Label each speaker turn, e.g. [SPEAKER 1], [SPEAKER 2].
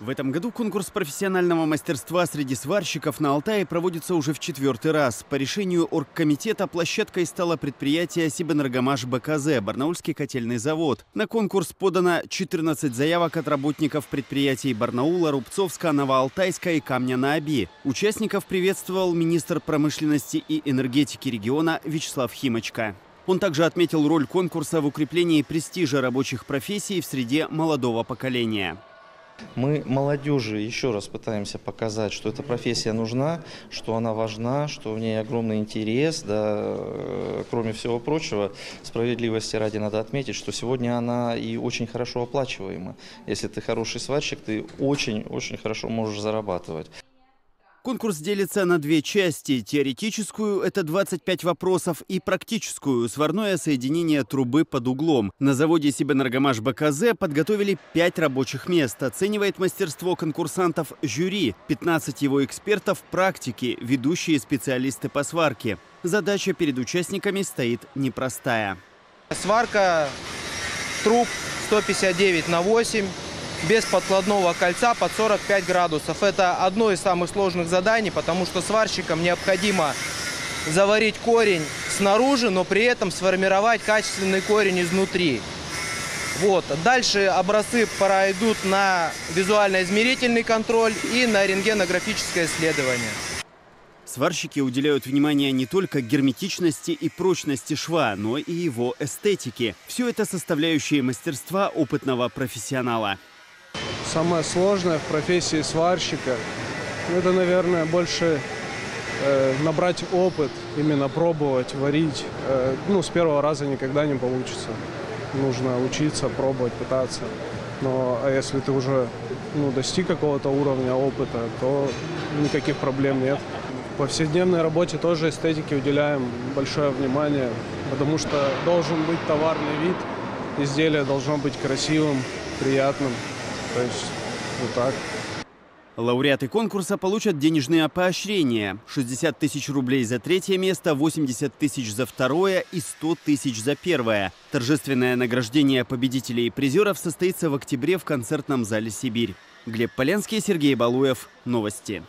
[SPEAKER 1] В этом году конкурс профессионального мастерства среди сварщиков на Алтае проводится уже в четвертый раз. По решению оргкомитета площадкой стало предприятие Сибэнергомаш БКЗ, Барнаульский котельный завод. На конкурс подано 14 заявок от работников предприятий Барнаула, Рубцовска, Новоалтайска и Камня на Оби. Участников приветствовал министр промышленности и энергетики региона Вячеслав Химочка. Он также отметил роль конкурса в укреплении престижа рабочих профессий в среде молодого поколения.
[SPEAKER 2] Мы молодежи еще раз пытаемся показать, что эта профессия нужна, что она важна, что в ней огромный интерес. Да, э, кроме всего прочего, справедливости ради надо отметить, что сегодня она и очень хорошо оплачиваема. Если ты хороший сварщик, ты очень-очень хорошо можешь зарабатывать.
[SPEAKER 1] Конкурс делится на две части. Теоретическую – это 25 вопросов, и практическую – сварное соединение трубы под углом. На заводе Сибэнергомаш БКЗ подготовили 5 рабочих мест. Оценивает мастерство конкурсантов жюри. 15 его экспертов – практики, ведущие специалисты по сварке. Задача перед участниками стоит непростая.
[SPEAKER 3] Сварка труб 159 на 8 без подкладного кольца под 45 градусов. Это одно из самых сложных заданий, потому что сварщикам необходимо заварить корень снаружи, но при этом сформировать качественный корень изнутри. Вот. Дальше образцы пройдут на визуально-измерительный контроль и на рентгенографическое исследование.
[SPEAKER 1] Сварщики уделяют внимание не только герметичности и прочности шва, но и его эстетике. Все это составляющие мастерства опытного профессионала.
[SPEAKER 4] Самое сложное в профессии сварщика, это, наверное, больше э, набрать опыт, именно пробовать, варить. Э, ну, с первого раза никогда не получится. Нужно учиться, пробовать, пытаться. Но а если ты уже ну, достиг какого-то уровня опыта, то никаких проблем нет. В повседневной работе тоже эстетике уделяем большое внимание, потому что должен быть товарный вид, изделие должно быть красивым, приятным. То есть вот так.
[SPEAKER 1] Лауреаты конкурса получат денежные поощрения. 60 тысяч рублей за третье место, 80 тысяч за второе и 100 тысяч за первое. Торжественное награждение победителей и призеров состоится в октябре в концертном зале «Сибирь». Глеб Полянский, Сергей Балуев. Новости.